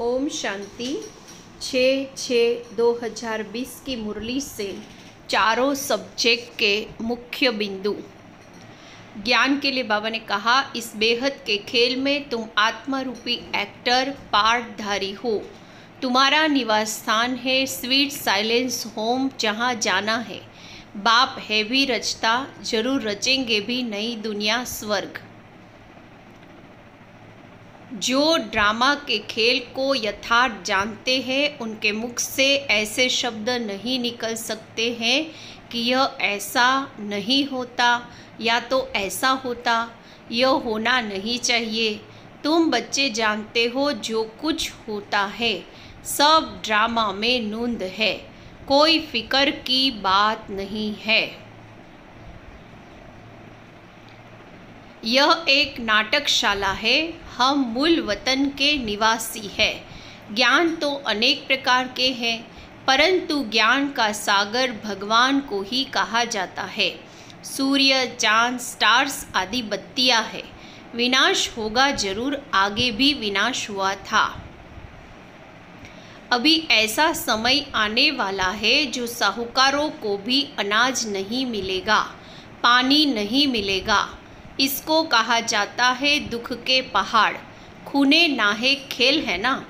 ओम शांति। छः छः दो हज़ार बीस की मुरली से चारों सब्जेक्ट के मुख्य बिंदु। ज्ञान के लिए बाबा ने कहा, इस बेहद के खेल में तुम आत्मा रूपी एक्टर पार्टधारी हो। तुम्हारा निवास स्थान है स्वीट साइलेंस होम जहाँ जाना है। बाप है भी रचता, ज़रूर रचेंगे भी नई दुनिया स्वर्ग। जो ड्रामा के खेल को यथार्थ जानते हैं, उनके मुख से ऐसे शब्द नहीं निकल सकते हैं कि यह ऐसा नहीं होता या तो ऐसा होता, यह होना नहीं चाहिए। तुम बच्चे जानते हो जो कुछ होता है, सब ड्रामा में नूंद है, कोई फ़िक्र की बात नहीं है। यह एक नाटकशाला है। हम मूल वतन के निवासी है। ज्ञान तो अनेक प्रकार के हैं, परंतु ज्ञान का सागर भगवान को ही कहा जाता है। सूर्य, चाँद, स्टार्स आदि बत्तियाँ है। विनाश होगा ज़रूर, आगे भी विनाश हुआ था। अभी ऐसा समय आने वाला है जो साहूकारों को भी अनाज नहीं मिलेगा, पानी नहीं मिलेगा। इसको कहा जाता है दुख के पहाड़। खूने नाहे खेल है ना?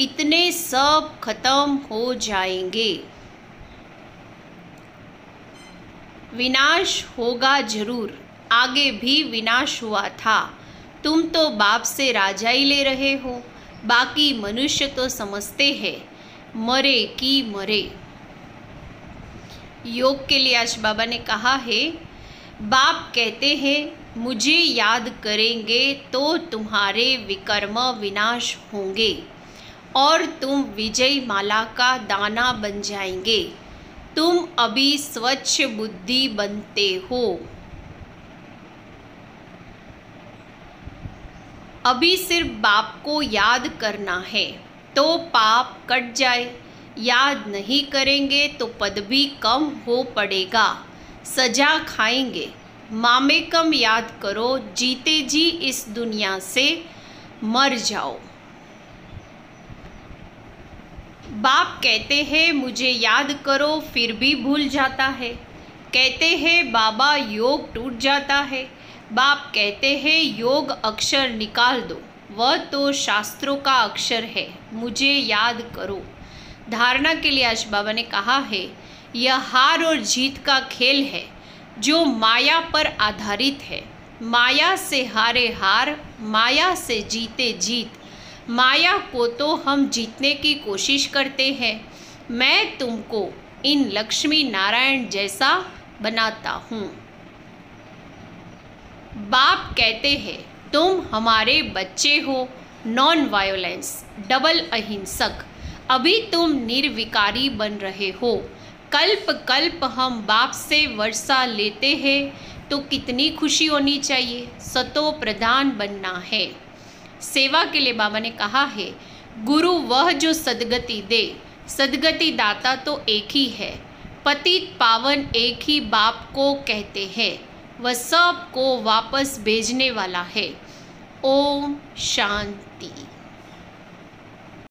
इतने सब खत्म हो जाएँगे। विनाश होगा ज़रूर। आगे भी विनाश हुआ था। तुम तो बाप से राजा ही ले रहे हो। बाकी मनुष्य तो समझते हैं। मरे की मरे। योग के लिए आज बाबा ने कहा है बाप कहते हैं, मुझे याद करेंगे तो तुम्हारे विकर्म विनाश होंगे और तुम विजय माला का दाना बन जाएँगे। तुम अभी स्वच्छ बुद्धि बनते हो। अभी सिर्फ़ बाप को याद करना है तो पाप कट जाए। याद नहीं करेंगे तो पद भी कम हो पड़ेगा। सजा खाएँगे। मामे कम याद करो, जीते जी इस दुनिया से, मर जाओ। बाप कहते हैं, मुझे याद करो, फिर भी भूल जाता है। कहते हैं, बाबा, योग टूट जाता है। बाप कहते हैं, योग अक्षर निकाल दो। वह तो शास्त्रों का अक्षर है, मुझे याद करो। धारणा के लिए आज बाबा ने कहा है, यह हार और जीत का खेल है, जो माया पर आधारित है। माया से हारे हार, माया से जीते जीत, माया को तो हम जीतने की कोशिश करते हैं। मैं तुमको इन लक्ष्मी नारायण जैसा बनाता हूँ। बाप कहते हैं, तुम हमारे बच्चे हो नॉन वायोलेंस डबल अहिंसक अभी तुम निर्विकारी बन रहे हो। कल्प कल्प हम बाप से वर्षा लेते हैं तो कितनी खुशी होनी चाहिए? सतो प्रधान बनना है। सेवा के लिए बाबा ने कहा है, गुरु वह जो सदगति दे। सदगति दाता तो एक ही है। पतित पावन एक ही बाप को कहते हैं। वह सबको वापस भेजने वाला है। ओम शांति।